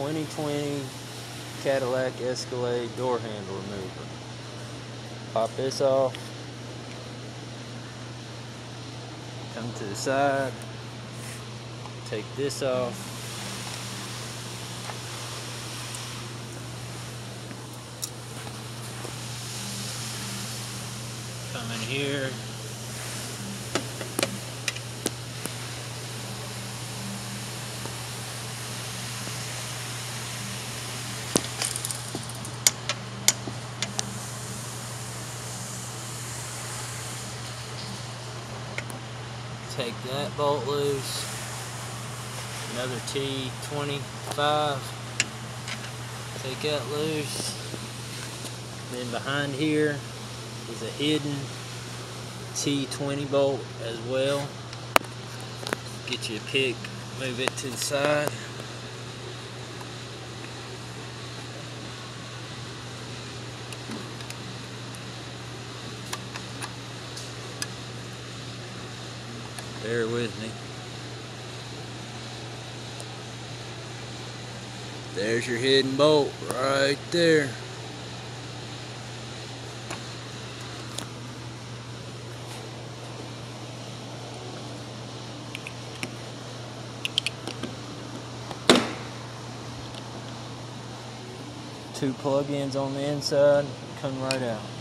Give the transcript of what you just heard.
2020 Cadillac Escalade door handle remover. Pop this off. Come to the side. Take this off. Come in here. Take that bolt loose. Another T25 take that loose. Then behind here is a hidden T20 bolt as well. Get you a pick move it to the side Bear with me. There's your hidden bolt right there. Two plug-ins on the inside, come right out.